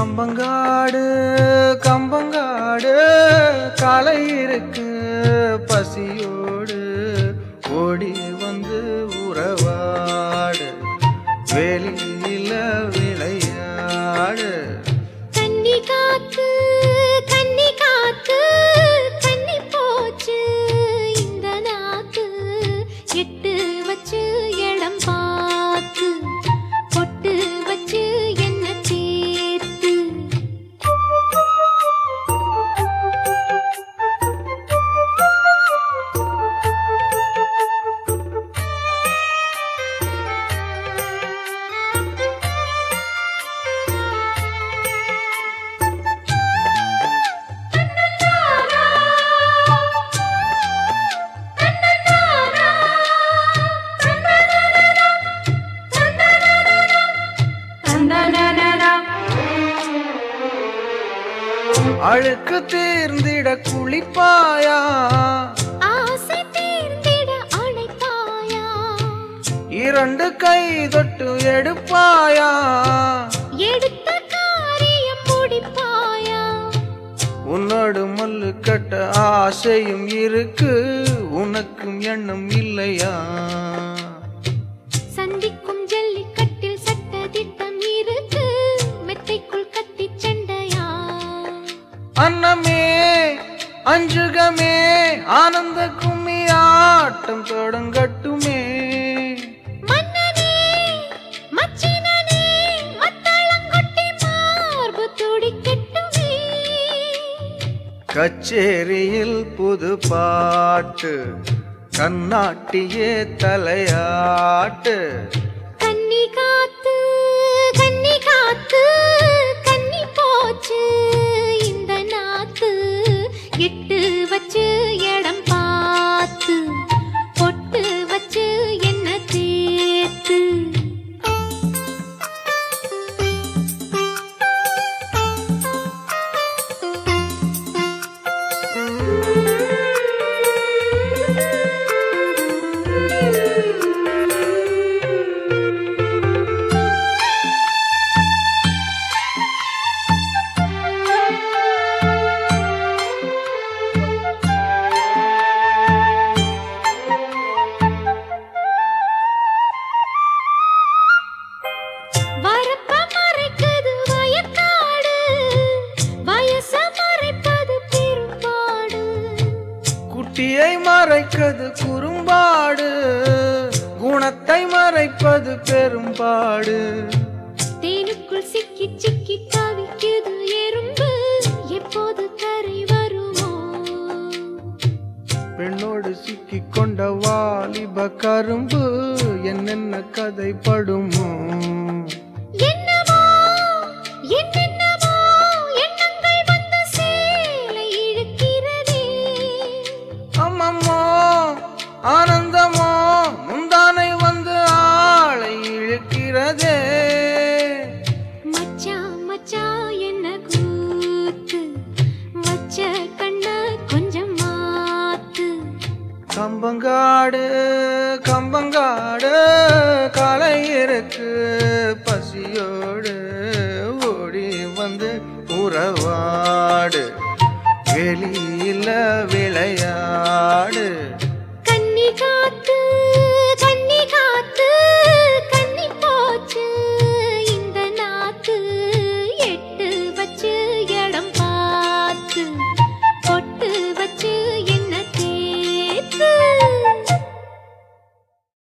கம்பங்காடு கம்பங்காடு களை இருக்கு பசியோடு. ஓடி வந்து உறவாடு வேலியில விளையாடு. தண்ணி காத்து அழுக்கு தீர்ந்திட குளிப்பாயா? ஆசை தீர்ந்திட அழைப்பாயா? இரண்டு கை தொட்டு எடுப்பாயா? எடுத்த காரியம் முடிப்பாயா? உன்னோடு மல்லு கட்ட ஆசையும் இருக்கு. உனக்கும் எண்ணம் இல்லையா? அஞ்சுகமே ஆனந்த கும்மி ஆட்டம் தொடங்கட்டுமே. கச்சேரியில் புது பாட்டு கண்ணாட்டியே தலையாட்டு. கன்னி குட்டியை மறைப்பது குறும்பாடு. குணத்தை மறைப்பது பெரும்பாடு. தேனுக்குள் சிக்கி சிக்கி தவிக்குது எறும்பு. எப்போது கரை வருமோ? பெண்ணோடு சிக்கிக் கொண்ட வாலிப கரும்பு. என்னென்ன கதைப்படுமோ? கம்பங்காடு கம்பங்காடு காலை இருக்கு பசியோடு ஓடி வந்து உறவாடு. வெளியில விளையாடு. கன்னிகா